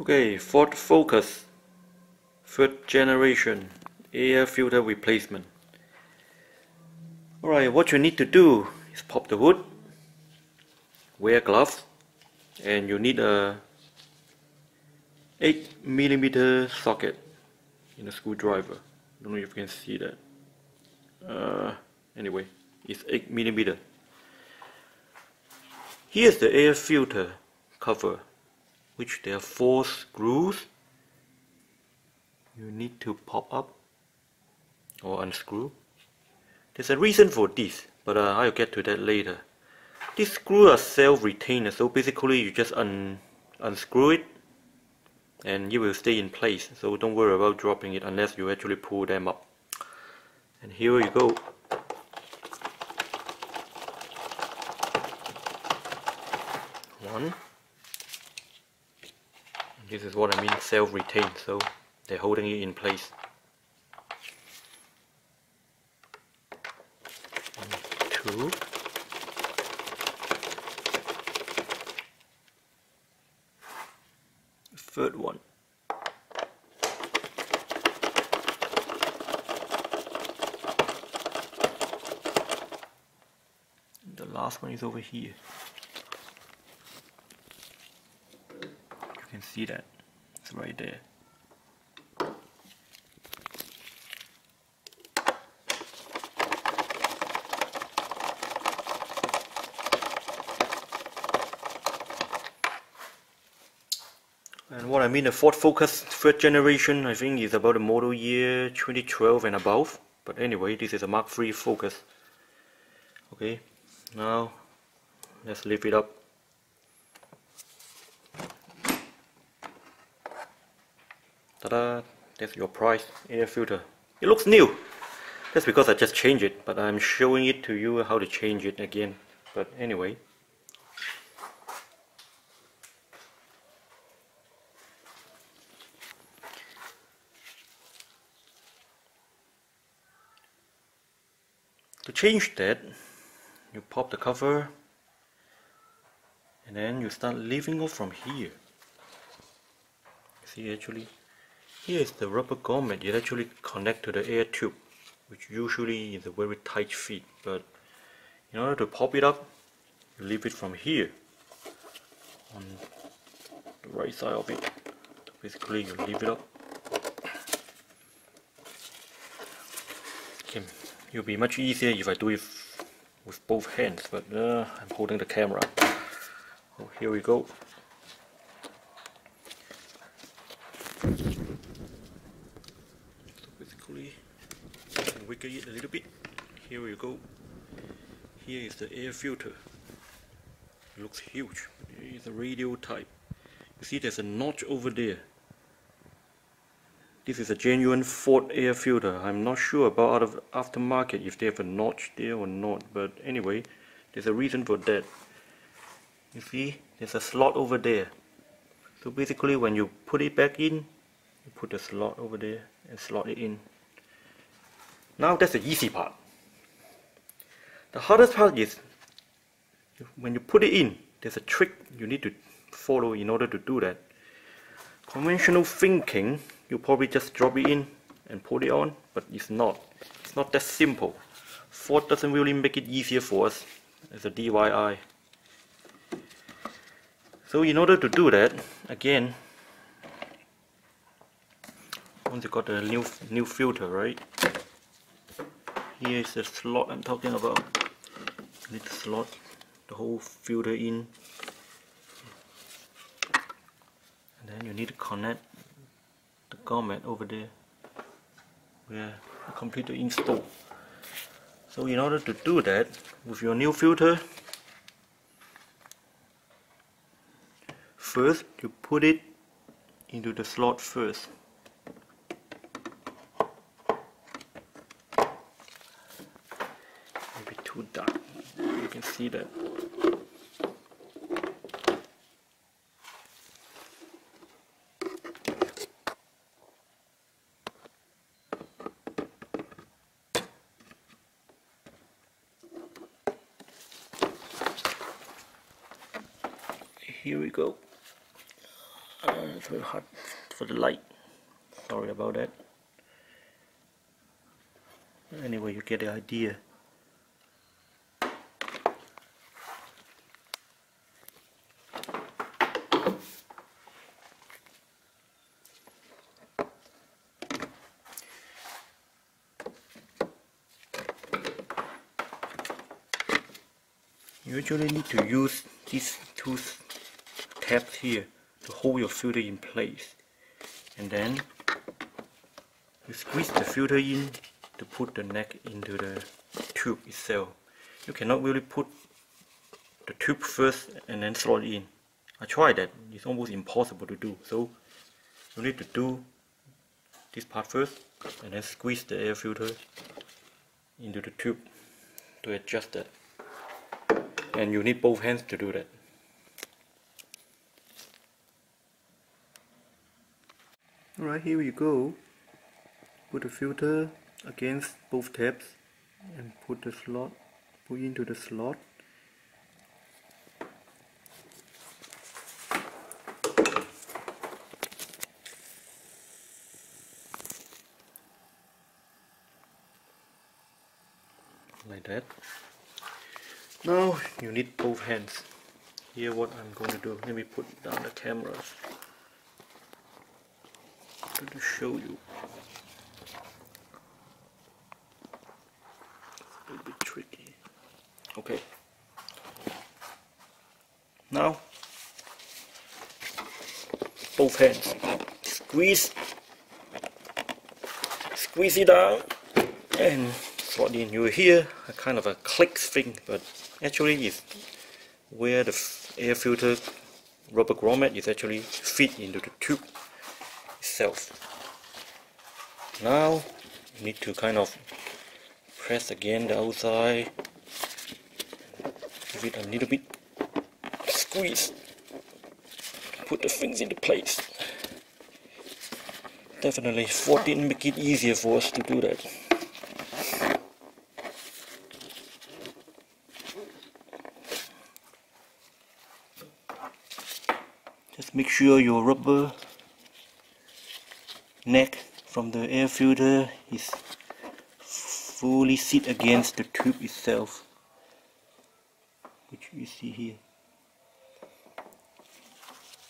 Okay, Ford Focus, third generation air filter replacement. Alright, what you need to do is pop the hood, wear gloves, and you need a 8 millimeter socket in a screwdriver. Don't know if you can see that. Uh, anyway, it's 8 millimeter. Here's the air filter cover which there are four screws you need to pop up or unscrew. There's a reason for this, but uh, I'll get to that later. These screws are self-retained, so basically you just un unscrew it and it will stay in place. So don't worry about dropping it unless you actually pull them up. And here you go. One. This is what I mean self-retained, so they're holding it in place. two. Third one. The last one is over here. Can see that. It's right there. And what I mean the Ford Focus third generation I think is about the model year 2012 and above. But anyway this is a Mark III Focus. Okay now let's lift it up Your price air filter. It looks new. That's because I just changed it, but I'm showing it to you how to change it again. But anyway. To change that, you pop the cover and then you start leaving off from here. See actually here is the rubber grommet. It actually connect to the air tube, which usually is a very tight fit. But in order to pop it up, you leave it from here on the right side of it. Basically, you leave it up. Okay, it'll be much easier if I do it with both hands, but uh, I'm holding the camera. Oh, here we go. It a little bit here we go. Here is the air filter. It looks huge. It's a radial type. You see there's a notch over there. This is a genuine Ford air filter. I'm not sure about out of aftermarket if they have a notch there or not but anyway there's a reason for that. You see there's a slot over there. So basically when you put it back in you put the slot over there and slot it in now that's the easy part. The hardest part is when you put it in, there's a trick you need to follow in order to do that. Conventional thinking, you probably just drop it in and put it on, but it's not. It's not that simple. Ford doesn't really make it easier for us as a DIY. So in order to do that, again, once you got the new new filter, right? Here is the slot I'm talking about. To slot the whole filter in. And then you need to connect the grommet over there where the computer installed. So in order to do that with your new filter first you put it into the slot first too dark. You can see that. Here we go. Uh, it's very hard for the light sorry about that anyway you get the idea you usually need to use these two tabs here to hold your filter in place. And then you squeeze the filter in to put the neck into the tube itself. You cannot really put the tube first and then slot it in. I tried that. It's almost impossible to do. So you need to do this part first and then squeeze the air filter into the tube to adjust that and you need both hands to do that. Alright, here we go. Put the filter against both tabs and put the slot, put into the slot. Like that. Now you need both hands. Here what I'm going to do, let me put down the camera to show you. a little bit tricky. Okay. Now both hands. Squeeze squeeze it down and slot in. You hear a kind of a click thing, but actually is where the air filter rubber grommet is actually fit into the tube itself. Now you need to kind of press again the outside, give it a little bit squeeze, put the things into place. Definitely 14 make it easier for us to do that. Make sure your rubber neck from the air filter is fully sit against the tube itself which you see here.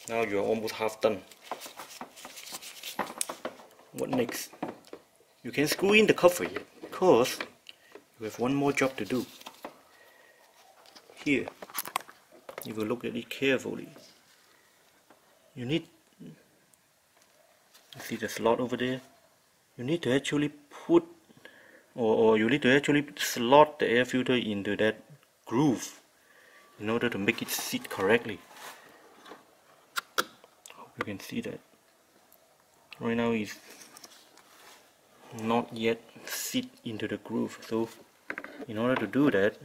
Now you're almost half done. What next? You can screw in the cover yet because you have one more job to do. Here if you look at it carefully you need you see the slot over there. You need to actually put or, or you need to actually slot the air filter into that groove in order to make it sit correctly. Hope you can see that. Right now it's not yet sit into the groove. So in order to do that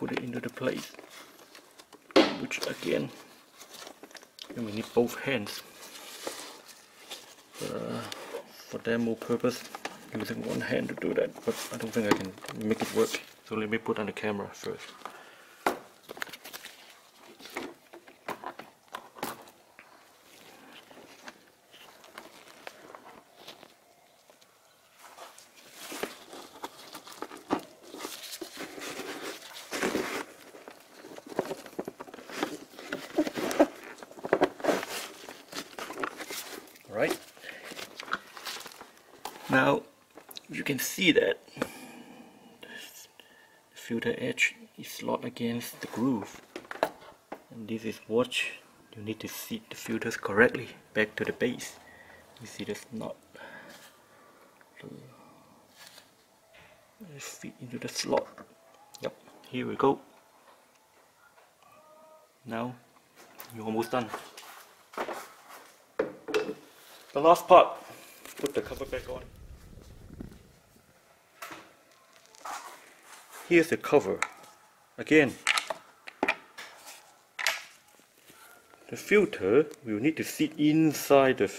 put it into the place which again we need both hands. Uh, for demo purpose using one hand to do that but I don't think I can make it work. So let me put on the camera first right now you can see that. The filter edge is slot against the groove. And this is what you need to seat the filters correctly. Back to the base. You see this knot fit into the slot. Yep here we go. Now you're almost done. The last part, put the cover back on. Here's the cover. Again, the filter will need to sit inside the,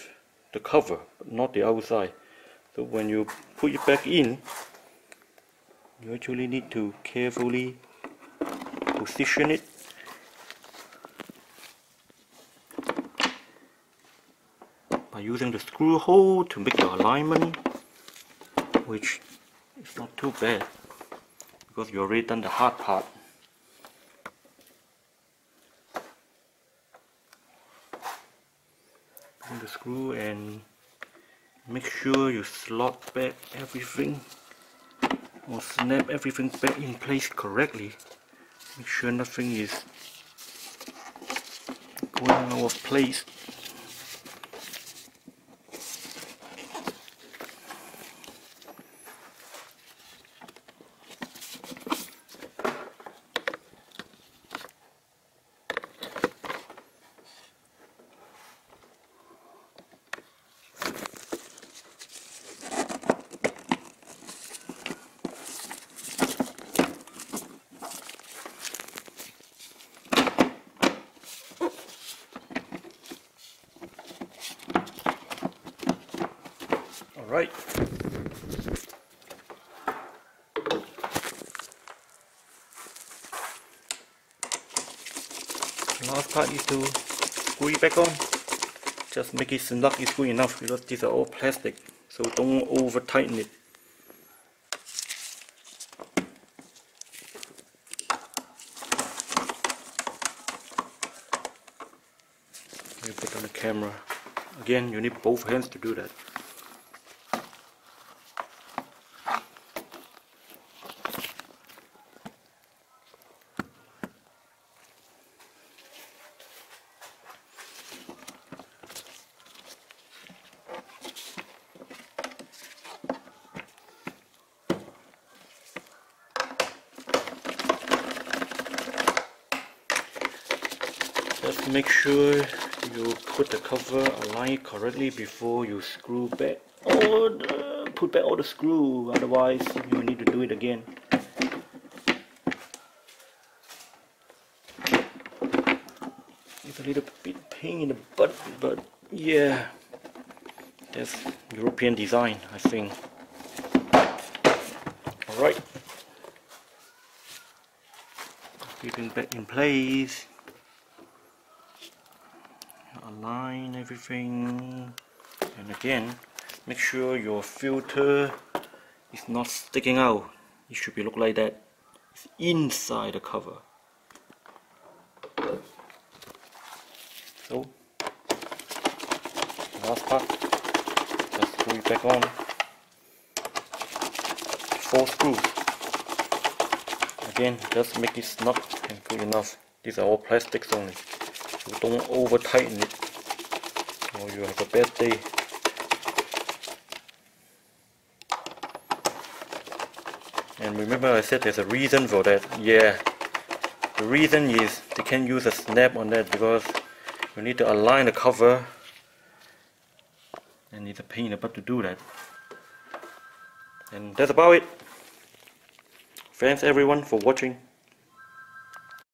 the cover, but not the outside. So when you put it back in, you actually need to carefully position it by using the screw hole to make the alignment which is not too bad because you already done the hard part. Put the screw and make sure you slot back everything or snap everything back in place correctly. Make sure nothing is going out of place Alright. Last part is to screw it back on. Just make it snug is good enough because these are all plastic. So don't over tighten it. Put on the camera. Again, you need both hands to do that. Make sure you put the cover aligned correctly before you screw back all the, put back all the screw otherwise you need to do it again. It's a little bit pain in the butt but yeah that's European design I think. Alright. Keeping back in place align everything. And again make sure your filter is not sticking out. It should be look like that. It's inside the cover. So last part. Just screw it back on. Four screws. Again just make it snug and good enough. These are all plastics only. So don't over tighten it or you have a bad day. And remember I said there's a reason for that. Yeah, the reason is they can't use a snap on that because you need to align the cover and it's a pain in the butt to do that. And that's about it. Thanks everyone for watching.